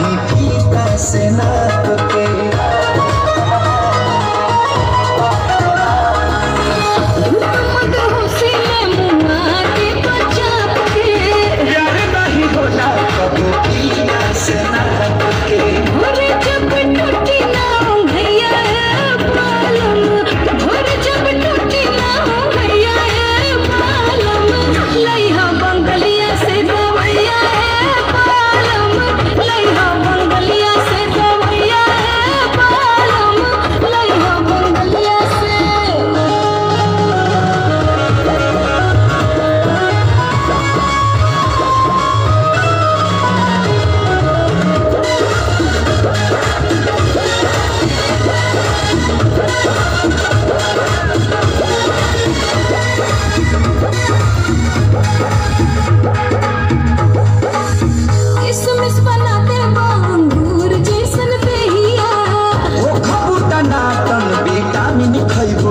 ही पीता से ना तो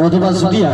Vou de bazuria.